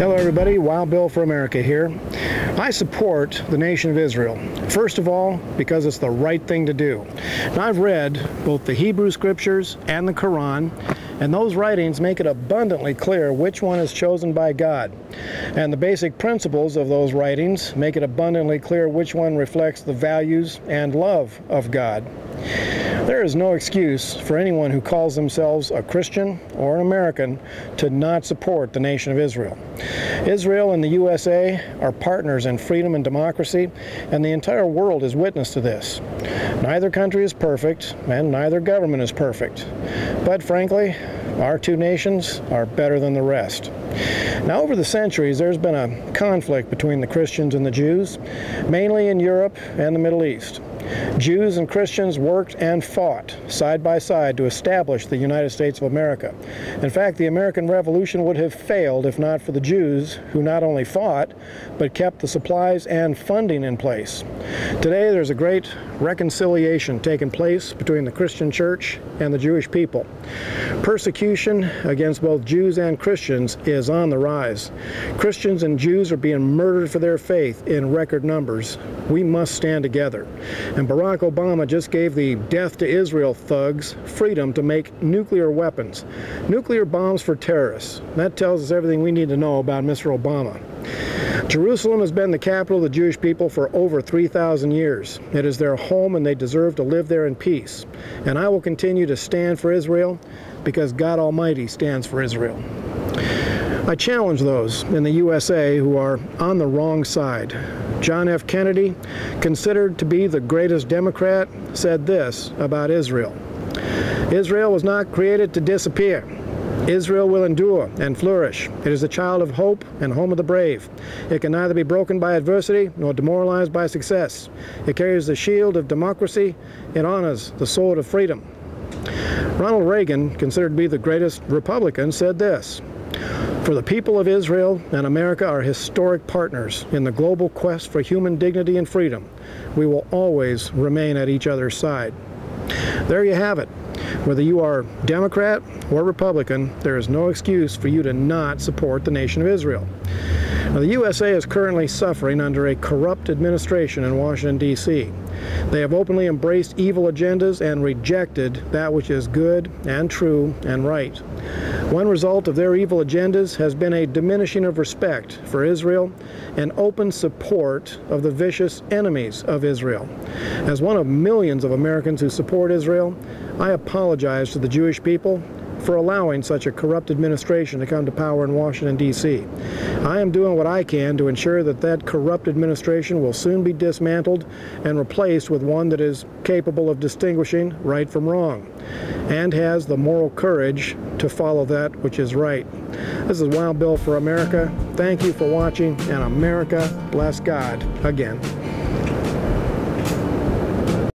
Hello, everybody. Wild Bill for America here. I support the nation of Israel. First of all, because it's the right thing to do. Now, I've read both the Hebrew scriptures and the Quran, and those writings make it abundantly clear which one is chosen by God. And the basic principles of those writings make it abundantly clear which one reflects the values and love of God. There is no excuse for anyone who calls themselves a Christian or an American to not support the nation of Israel. Israel and the USA are partners in freedom and democracy, and the entire world is witness to this. Neither country is perfect, and neither government is perfect. But frankly, our two nations are better than the rest. Now, over the centuries, there's been a conflict between the Christians and the Jews, mainly in Europe and the Middle East. Jews and Christians worked and fought side by side to establish the United States of America. In fact, the American Revolution would have failed if not for the Jews who not only fought, but kept the supplies and funding in place. Today, there's a great reconciliation taking place between the Christian church and the Jewish people. Persecution against both Jews and Christians is on the rise. Christians and Jews are being murdered for their faith in record numbers. We must stand together. And Barack Obama just gave the death to Israel thugs freedom to make nuclear weapons, nuclear bombs for terrorists. That tells us everything we need to know about Mr. Obama. Jerusalem has been the capital of the Jewish people for over 3,000 years. It is their home and they deserve to live there in peace. And I will continue to stand for Israel because God Almighty stands for Israel. I challenge those in the USA who are on the wrong side. John F. Kennedy, considered to be the greatest Democrat, said this about Israel Israel was not created to disappear. Israel will endure and flourish. It is the child of hope and home of the brave. It can neither be broken by adversity nor demoralized by success. It carries the shield of democracy. It honors the sword of freedom. Ronald Reagan, considered to be the greatest Republican, said this For the people of Israel and America are historic partners in the global quest for human dignity and freedom. We will always remain at each other's side. There you have it. Whether you are Democrat or Republican, there is no excuse for you to not support the nation of Israel. Now, the USA is currently suffering under a corrupt administration in Washington, D.C. They have openly embraced evil agendas and rejected that which is good and true and right. One result of their evil agendas has been a diminishing of respect for Israel and open support of the vicious enemies of Israel. As one of millions of Americans who support Israel, I apologize to the Jewish people for allowing such a corrupt administration to come to power in Washington, D.C. I am doing what I can to ensure that that corrupt administration will soon be dismantled and replaced with one that is capable of distinguishing right from wrong and has the moral courage to follow that which is right. This is Wild Bill for America. Thank you for watching, and America bless God again.